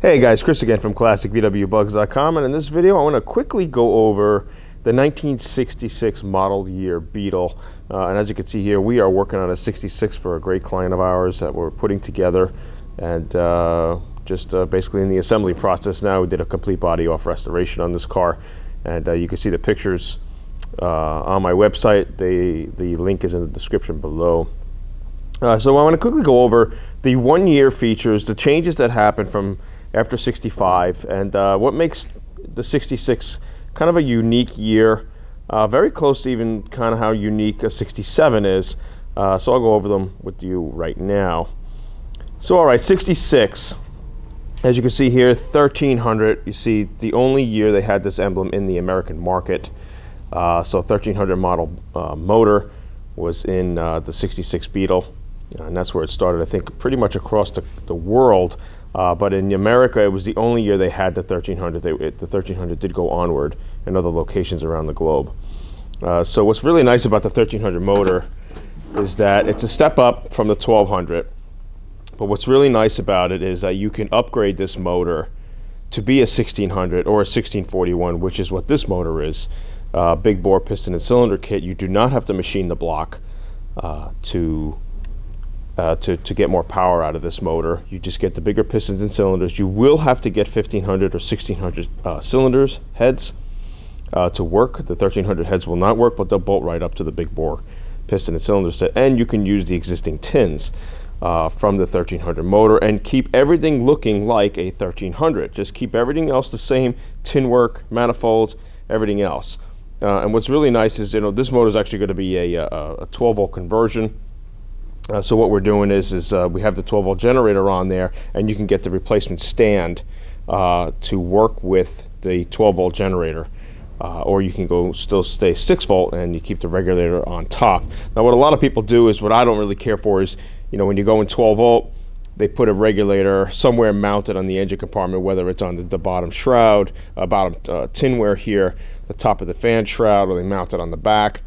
Hey guys, Chris again from ClassicVWBugs.com and in this video I want to quickly go over the 1966 model year Beetle. Uh, and as you can see here, we are working on a 66 for a great client of ours that we're putting together and uh, just uh, basically in the assembly process now. We did a complete body off restoration on this car and uh, you can see the pictures uh, on my website. They, the link is in the description below. Uh, so I want to quickly go over the one year features, the changes that happened from after 65, and uh, what makes the 66 kind of a unique year, uh, very close to even kind of how unique a 67 is. Uh, so I'll go over them with you right now. So all right, 66. As you can see here, 1300. You see the only year they had this emblem in the American market. Uh, so 1300 model uh, motor was in the 66 Beetle. And that's where it started, I think, pretty much across the, the world. Uh, but in America, it was the only year they had the 1300. They, it, the 1300 did go onward in other locations around the globe. Uh, so what's really nice about the 1300 motor is that it's a step up from the 1200. But what's really nice about it is that you can upgrade this motor to be a 1600 or a 1641, which is what this motor is. Uh, big bore piston and cylinder kit. You do not have to machine the block uh, to uh, to, to get more power out of this motor. You just get the bigger pistons and cylinders. You will have to get 1500 or 1600 uh, cylinders, heads, uh, to work. The 1300 heads will not work, but they'll bolt right up to the big bore piston and cylinder set. And you can use the existing tins uh, from the 1300 motor and keep everything looking like a 1300. Just keep everything else the same, tin work, manifolds, everything else. Uh, and what's really nice is, you know, this motor is actually going to be a, a, a 12 volt conversion. Uh, so what we're doing is, is uh, we have the 12 volt generator on there, and you can get the replacement stand uh, to work with the 12 volt generator. Uh, or you can go still stay 6 volt and you keep the regulator on top. Now what a lot of people do is what I don't really care for is, you know, when you go in 12 volt, they put a regulator somewhere mounted on the engine compartment, whether it's on the, the bottom shroud, bottom uh, tinware here, the top of the fan shroud, or they mount it on the back.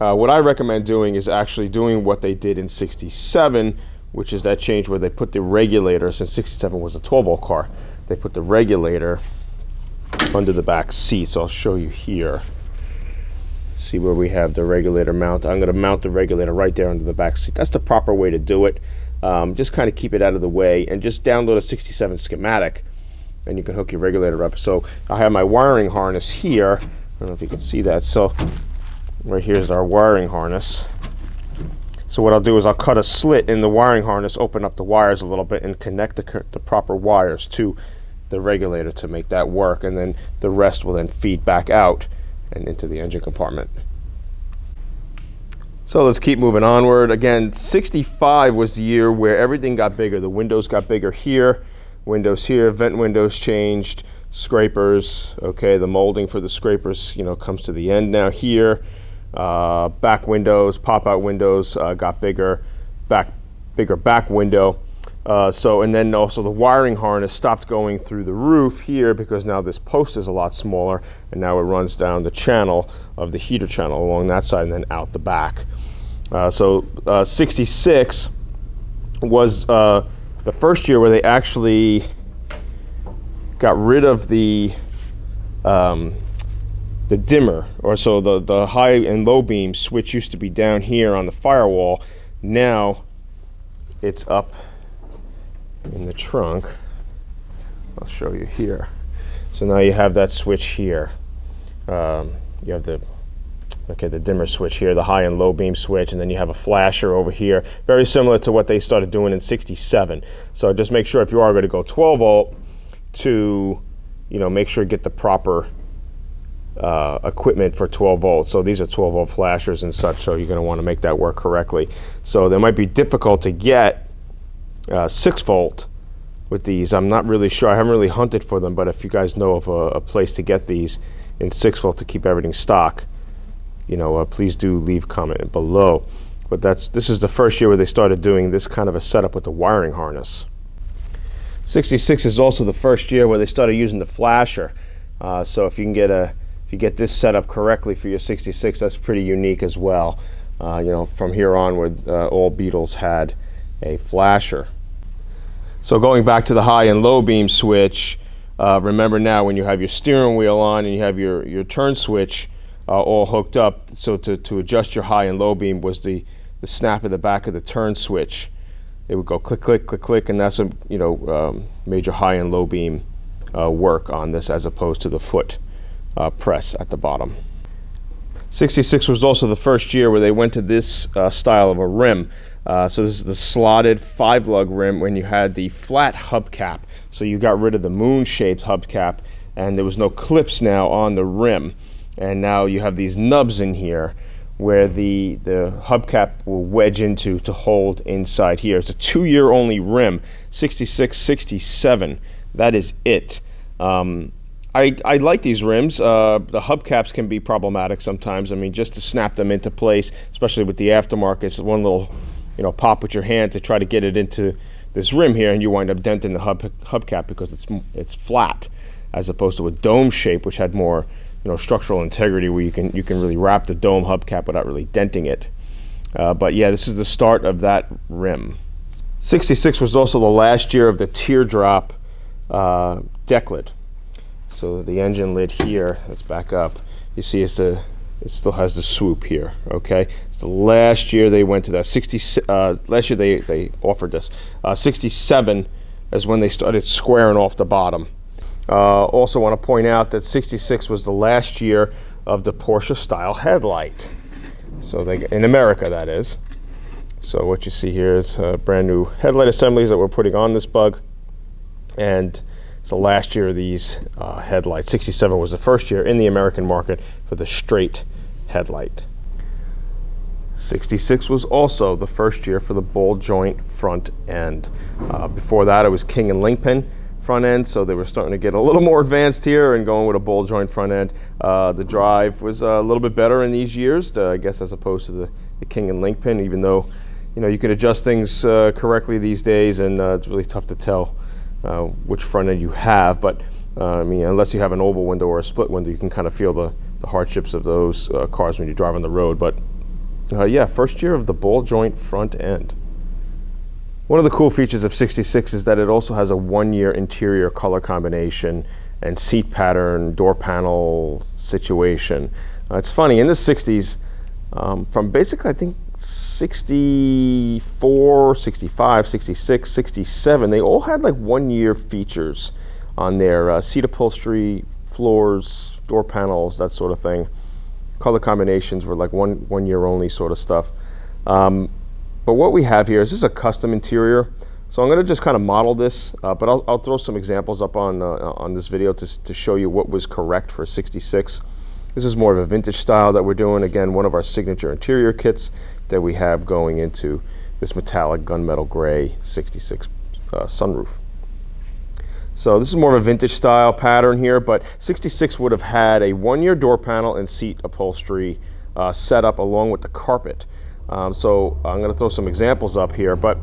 Uh, what I recommend doing is actually doing what they did in 67, which is that change where they put the regulator, since 67 was a 12 volt car, they put the regulator under the back seat. So I'll show you here. See where we have the regulator mount. I'm going to mount the regulator right there under the back seat. That's the proper way to do it. Um, just kind of keep it out of the way and just download a 67 schematic and you can hook your regulator up. So I have my wiring harness here. I don't know if you can see that. So right here is our wiring harness. So what I'll do is I'll cut a slit in the wiring harness, open up the wires a little bit, and connect the, the proper wires to the regulator to make that work. And then the rest will then feed back out and into the engine compartment. So let's keep moving onward. Again, 65 was the year where everything got bigger. The windows got bigger here, windows here, vent windows changed, scrapers, okay, the molding for the scrapers, you know, comes to the end now here. Uh, back windows, pop-out windows uh, got bigger, back bigger back window. Uh, so and then also the wiring harness stopped going through the roof here because now this post is a lot smaller and now it runs down the channel of the heater channel along that side and then out the back. Uh, so uh, 66 was uh, the first year where they actually got rid of the um, the dimmer, or so the, the high and low beam switch used to be down here on the firewall. Now it's up in the trunk. I'll show you here. So now you have that switch here. Um, you have the okay the dimmer switch here, the high and low beam switch, and then you have a flasher over here. Very similar to what they started doing in 67. So just make sure if you are going to go 12 volt to you know make sure you get the proper uh, equipment for 12 volts. So these are 12 volt flashers and such, so you're going to want to make that work correctly. So they might be difficult to get uh, 6 volt with these. I'm not really sure. I haven't really hunted for them, but if you guys know of a, a place to get these in 6 volt to keep everything stock, you know, uh, please do leave comment below. But that's this is the first year where they started doing this kind of a setup with the wiring harness. 66 is also the first year where they started using the flasher. Uh, so if you can get a if you get this set up correctly for your 66, that's pretty unique as well. Uh, you know, from here onward, uh, all Beetles had a flasher. So going back to the high and low beam switch, uh, remember now when you have your steering wheel on and you have your, your turn switch uh, all hooked up, so to, to adjust your high and low beam was the, the snap of the back of the turn switch. It would go click, click, click, click, and that's a you know um, major high and low beam uh, work on this as opposed to the foot uh, press at the bottom. 66 was also the first year where they went to this uh, style of a rim. Uh, so this is the slotted five lug rim when you had the flat hubcap. So you got rid of the moon shaped hubcap and there was no clips now on the rim. And now you have these nubs in here where the, the hubcap will wedge into to hold inside here. It's a two year only rim, 66, 67. That is it. Um, I, I like these rims. Uh, the hubcaps can be problematic sometimes. I mean, just to snap them into place, especially with the aftermarket, it's one little, you know, pop with your hand to try to get it into this rim here, and you wind up denting the hub hubcap because it's it's flat, as opposed to a dome shape, which had more, you know, structural integrity, where you can you can really wrap the dome hubcap without really denting it. Uh, but yeah, this is the start of that rim. 66 was also the last year of the teardrop uh, deck lid. So the engine lid here, let's back up. You see it's the, it still has the swoop here, okay? It's the last year they went to that. 60, uh, last year they, they offered this. Uh, 67 is when they started squaring off the bottom. Uh, also want to point out that 66 was the last year of the Porsche style headlight. So they, in America that is. So what you see here is uh, brand new headlight assemblies that we're putting on this bug. And so last year, of these uh, headlights, 67 was the first year in the American market for the straight headlight. 66 was also the first year for the ball joint front end. Uh, before that, it was King and link pin front end, so they were starting to get a little more advanced here and going with a ball joint front end. Uh, the drive was a little bit better in these years, uh, I guess, as opposed to the, the, King and link pin, even though you know you can adjust things uh, correctly these days, and uh, it's really tough to tell uh, which front end you have. But uh, I mean, unless you have an oval window or a split window, you can kind of feel the, the hardships of those uh, cars when you drive on the road. But uh, yeah, first year of the ball joint front end. One of the cool features of 66 is that it also has a one-year interior color combination and seat pattern, door panel situation. Uh, it's funny, in the 60s, um, from basically I think 64, 65, 66, 67, they all had like one year features on their uh, seat upholstery, floors, door panels, that sort of thing. Color combinations were like one, one year only sort of stuff. Um, but what we have here is this is a custom interior. So I'm going to just kind of model this, uh, but I'll, I'll, throw some examples up on, uh, on this video to, to show you what was correct for 66. This is more of a vintage style that we're doing. Again, one of our signature interior kits that we have going into this metallic gunmetal gray 66 uh, sunroof. So this is more of a vintage style pattern here, but 66 would have had a one-year door panel and seat upholstery uh, set up along with the carpet. Um, so I'm going to throw some examples up here, but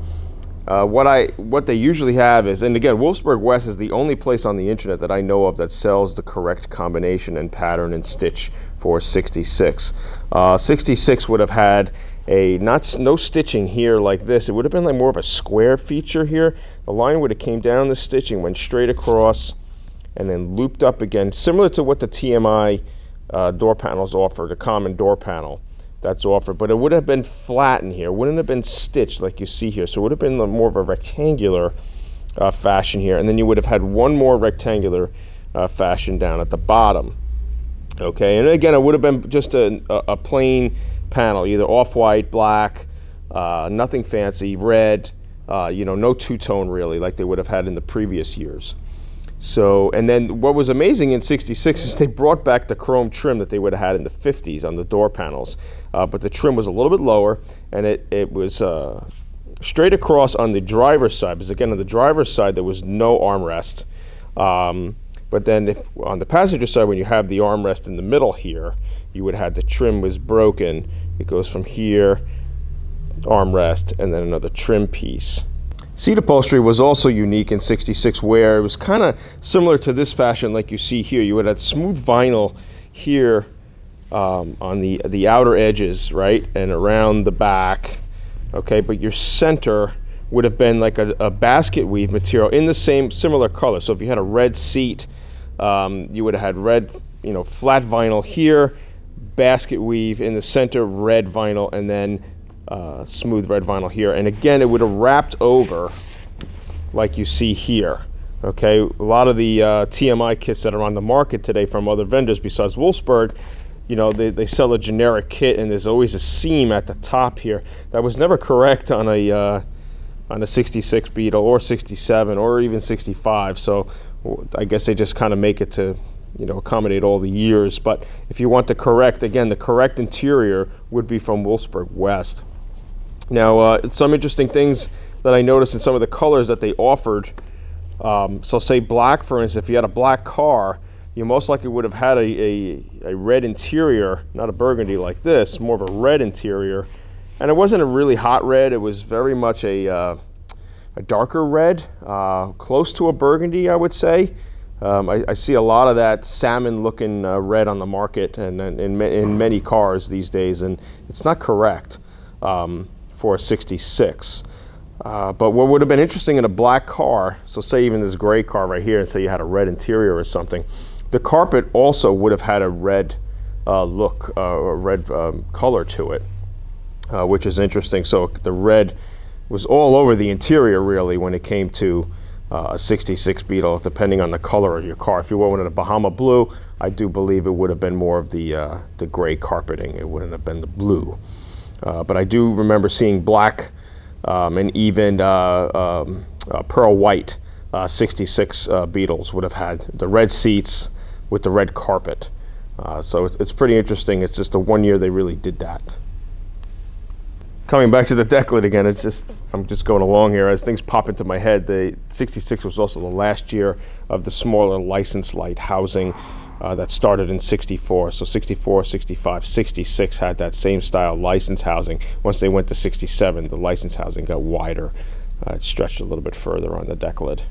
uh, what I what they usually have is, and again, Wolfsburg West is the only place on the internet that I know of that sells the correct combination and pattern and stitch for 66. Uh, 66 would have had a not no stitching here like this. It would have been like more of a square feature here. The line would have came down the stitching, went straight across, and then looped up again, similar to what the TMI uh, door panels offer, the common door panel that's offered. But it would have been flat in here. Wouldn't have been stitched like you see here. So it would have been more of a rectangular uh, fashion here. And then you would have had one more rectangular uh, fashion down at the bottom. Okay, and again, it would have been just a, a plain panel, either off-white, black, uh, nothing fancy, red, uh, you know, no two-tone really, like they would have had in the previous years. So, and then what was amazing in 66 is they brought back the chrome trim that they would have had in the 50s on the door panels. Uh, but the trim was a little bit lower and it, it was uh, straight across on the driver's side. Because again, on the driver's side, there was no armrest. Um, but then if on the passenger side, when you have the armrest in the middle here, you would have the trim was broken. It goes from here, armrest, and then another trim piece. Seat upholstery was also unique in 66 where it was kind of similar to this fashion like you see here. You would have smooth vinyl here um, on the, the outer edges, right, and around the back, okay, but your center would have been like a, a basket weave material in the same similar color. So if you had a red seat, um, you would have had red, you know, flat vinyl here, basket weave in the center, red vinyl, and then uh, smooth red vinyl here. And again, it would have wrapped over like you see here. Okay, a lot of the uh, TMI kits that are on the market today from other vendors besides Wolfsburg, you know, they, they sell a generic kit and there's always a seam at the top here. That was never correct on a uh, on a 66 Beetle or 67 or even 65. So I guess they just kind of make it to you know accommodate all the years. But if you want the correct, again, the correct interior would be from Wolfsburg West. Now, uh, some interesting things that I noticed in some of the colors that they offered. Um, so say black, for instance, if you had a black car, you most likely would have had a, a, a, red interior, not a burgundy like this, more of a red interior. And it wasn't a really hot red, it was very much a, uh, a darker red, uh, close to a burgundy, I would say. Um, I, I, see a lot of that salmon looking uh, red on the market and, and in, in, many cars these days, and it's not correct um, for a 66. Uh, but what would have been interesting in a black car, so say even this gray car right here, and say you had a red interior or something, the carpet also would have had a red uh, look, uh, a red um, color to it, uh, which is interesting. So the red was all over the interior really when it came to uh, a 66 Beetle, depending on the color of your car. If you were one in a Bahama blue, I do believe it would have been more of the, uh, the gray carpeting. It wouldn't have been the blue. but I do remember seeing black um, and even um, pearl white 66 Beetles would have had the red seats, with the red carpet. Uh, so it's, it's pretty interesting. It's just the one year they really did that. Coming back to the deck lid again, it's just I'm just going along here as things pop into my head. The 66 was also the last year of the smaller license light housing uh, that started in 64. So 64, 65, 66 had that same style license housing. Once they went to 67, the license housing got wider. Uh, it stretched a little bit further on the deck lid.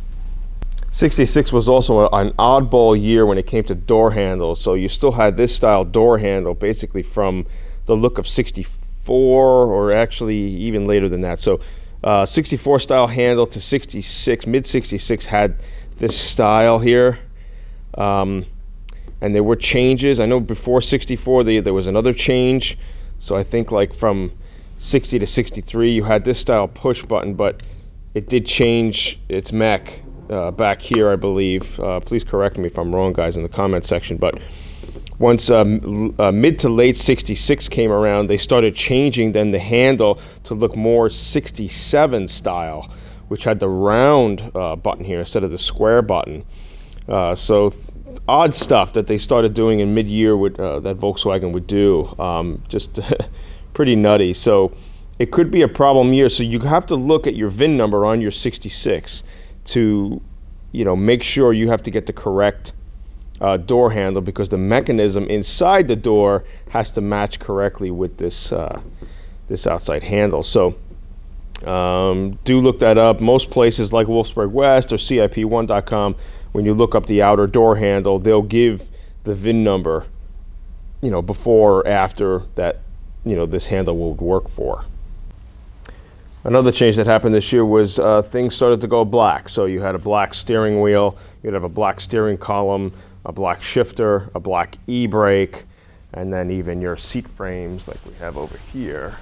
66 was also an oddball year when it came to door handles. So you still had this style door handle basically from the look of 64 or actually even later than that. So uh, 64 style handle to 66, mid 66 had this style here. Um, and there were changes. I know before 64 the, there was another change. So I think like from 60 to 63 you had this style push button, but it did change its mech uh, back here, I believe. Uh, please correct me if I'm wrong, guys, in the comment section. But once um, uh, mid to late 66 came around, they started changing then the handle to look more 67 style, which had the round uh, button here instead of the square button. Uh, so odd stuff that they started doing in mid-year with, uh, that Volkswagen would do. Um, just pretty nutty. So it could be a problem year. So you have to look at your VIN number on your 66 to you know make sure you have to get the correct uh, door handle because the mechanism inside the door has to match correctly with this uh, this outside handle. So um, do look that up. Most places like Wolfsburg West or CIP1.com, when you look up the outer door handle, they'll give the VIN number, you know, before or after that, you know, this handle will work for. Another change that happened this year was uh, things started to go black. So you had a black steering wheel, you'd have a black steering column, a black shifter, a black e-brake, and then even your seat frames like we have over here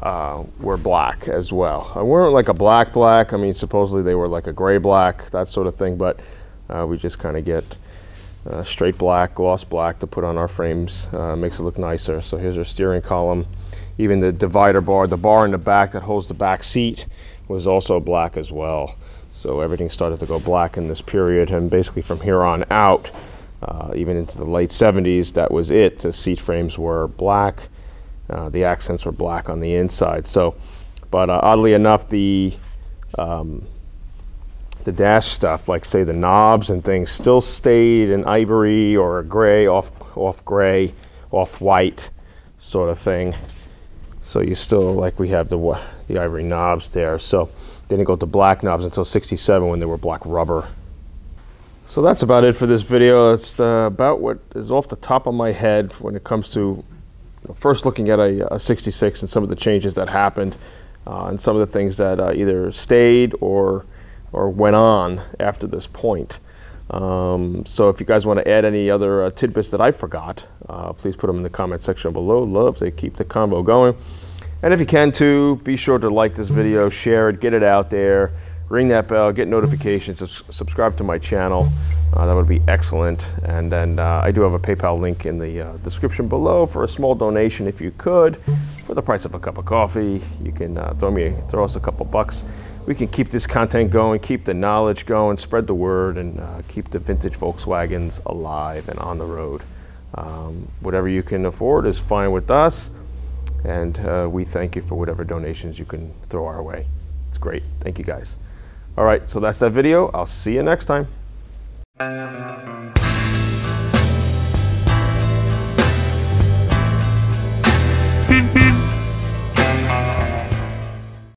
uh, were black as well. I weren't like a black black. I mean, supposedly they were like a gray black, that sort of thing, but uh, we just kind of get uh, straight black, gloss black to put on our frames. Uh, makes it look nicer. So here's our steering column. Even the divider bar, the bar in the back that holds the back seat was also black as well. So everything started to go black in this period and basically from here on out, uh, even into the late 70s, that was it. The seat frames were black. Uh, the accents were black on the inside. So, but uh, oddly enough, the um, the dash stuff, like say the knobs and things, still stayed in ivory or a gray, off off gray, off white sort of thing. So you still, like we have the, the ivory knobs there. So didn't go to black knobs until 67 when they were black rubber. So that's about it for this video. It's uh, about what is off the top of my head when it comes to you know, first looking at a, a, 66 and some of the changes that happened. uh, and some of the things that uh, either stayed or or went on after this point. Um, so if you guys want to add any other uh, tidbits that I forgot, uh, please put them in the comment section below. Love to keep the convo going. And if you can too, be sure to like this video, share it, get it out there, ring that bell, get notifications, subscribe to my channel. Uh, that would be excellent. And then uh, I do have a PayPal link in the uh, description below for a small donation if you could. For the price of a cup of coffee, you can uh, throw me throw us a couple bucks. We can keep this content going, keep the knowledge going, spread the word, and uh, keep the vintage Volkswagens alive and on the road. Um, whatever you can afford is fine with us. And uh, we thank you for whatever donations you can throw our way. It's great. Thank you guys. All right, so that's that video. I'll see you next time. Beep, beep.